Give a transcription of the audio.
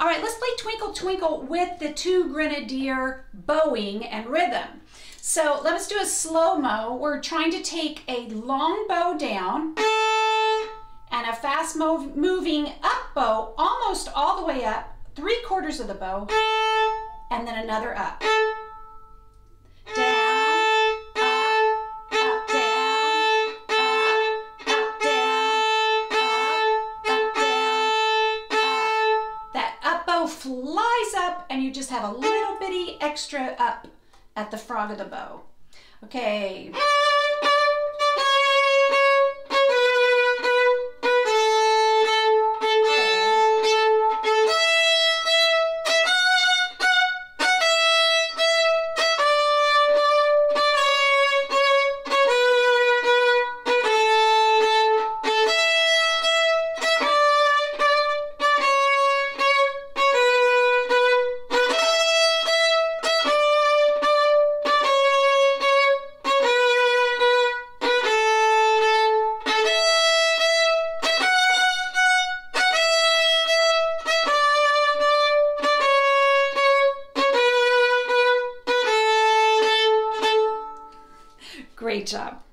All right, let's play Twinkle Twinkle with the two grenadier bowing and rhythm. So let's do a slow-mo. We're trying to take a long bow down and a fast move, moving up bow almost all the way up, three quarters of the bow, and then another up. Flies up and you just have a little bitty extra up at the frog of the bow. Okay. Great job.